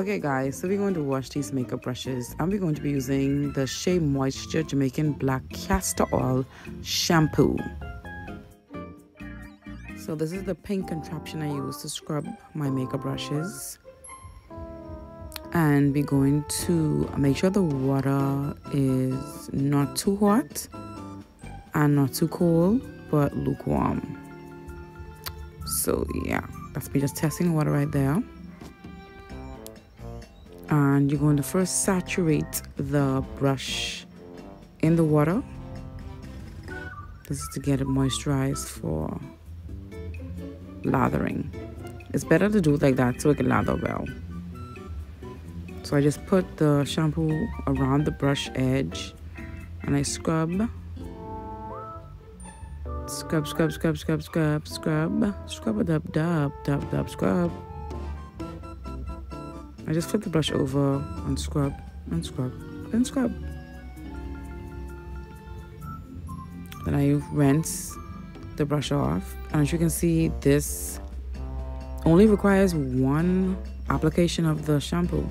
Okay guys, so we're going to wash these makeup brushes and we're going to be using the Shea Moisture Jamaican Black Castor Oil Shampoo. So this is the pink contraption I use to scrub my makeup brushes. And we're going to make sure the water is not too hot and not too cold, but lukewarm. So yeah, that's me just testing the water right there and you're going to first saturate the brush in the water. This is to get it moisturized for lathering. It's better to do it like that so it can lather well. So I just put the shampoo around the brush edge and I scrub. Scrub scrub scrub scrub scrub scrub. Scrub a dub dub dub dub scrub I just flip the brush over and scrub and scrub and scrub. Then I rinse the brush off. And as you can see, this only requires one application of the shampoo.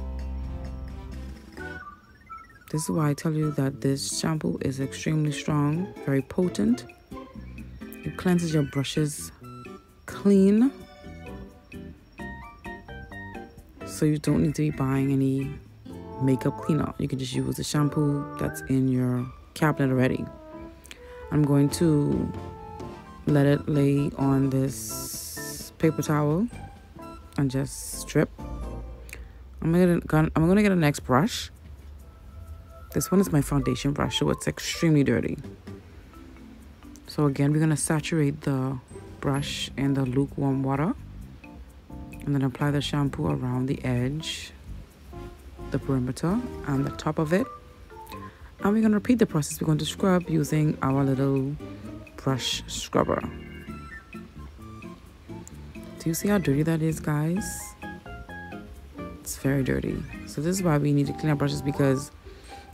This is why I tell you that this shampoo is extremely strong, very potent. It cleanses your brushes clean so you don't need to be buying any makeup cleaner. You can just use the shampoo that's in your cabinet already. I'm going to let it lay on this paper towel and just strip. I'm gonna, I'm gonna get a next brush. This one is my foundation brush, so it's extremely dirty. So again, we're gonna saturate the brush in the lukewarm water and then apply the shampoo around the edge the perimeter and the top of it. And we're going to repeat the process. We're going to scrub using our little brush scrubber. Do you see how dirty that is guys? It's very dirty. So this is why we need to clean our brushes because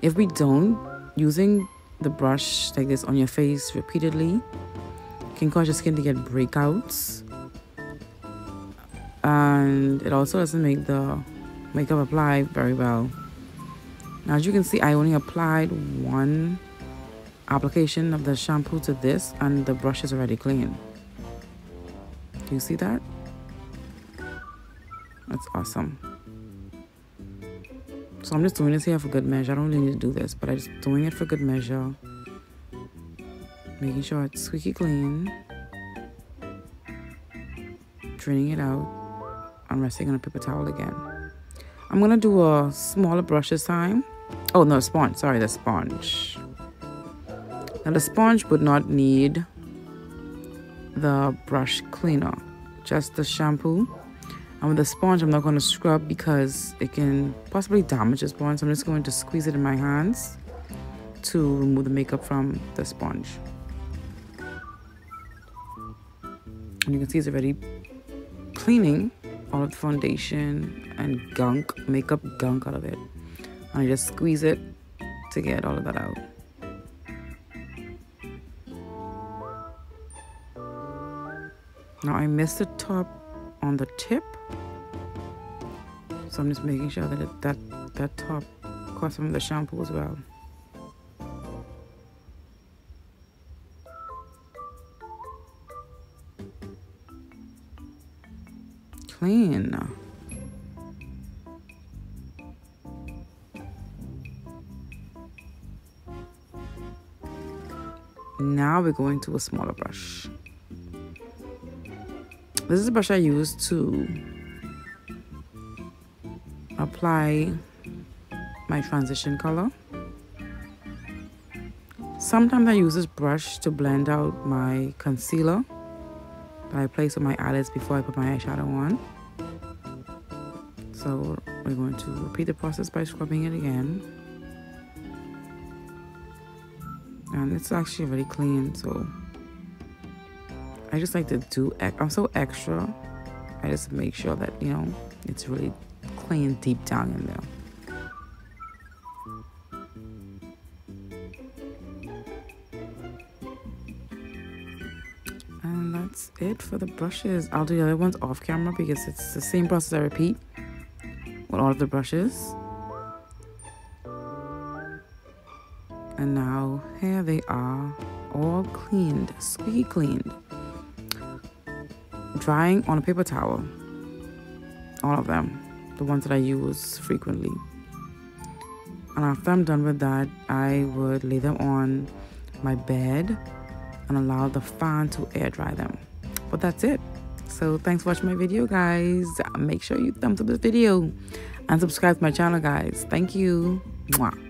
if we don't using the brush like this on your face repeatedly can cause your skin to get breakouts and it also doesn't make the makeup apply very well. Now as you can see I only applied one application of the shampoo to this and the brush is already clean. Do you see that? That's awesome. So I'm just doing this here for good measure. I don't really need to do this, but I'm just doing it for good measure. Making sure it's squeaky clean. Draining it out. I'm resting on a paper towel again. I'm gonna do a smaller brush this time. Oh no, sponge, sorry, the sponge. Now the sponge would not need the brush cleaner, just the shampoo. And with the sponge, I'm not gonna scrub because it can possibly damage the sponge. So I'm just going to squeeze it in my hands to remove the makeup from the sponge. And you can see it's already cleaning all of the foundation and gunk, makeup gunk out of it. And I just squeeze it to get all of that out. Now I missed the top on the tip. So I'm just making sure that it, that, that top caught some of the shampoo as well. Clean. Now we're going to a smaller brush. This is a brush I use to apply my transition color. Sometimes I use this brush to blend out my concealer that I place on my eyelids before I put my eyeshadow on. So we're going to repeat the process by scrubbing it again. And it's actually really clean, so I just like to do, I'm so extra. I just make sure that, you know, it's really clean deep down in there. That's it for the brushes. I'll do the other ones off camera because it's the same process I repeat with all of the brushes. And now here they are, all cleaned, squeaky cleaned. Drying on a paper towel. All of them, the ones that I use frequently. And after I'm done with that, I would lay them on my bed and allow the fan to air dry them. But that's it. So thanks for watching my video, guys. Make sure you thumbs up this video and subscribe to my channel, guys. Thank you. Mwah.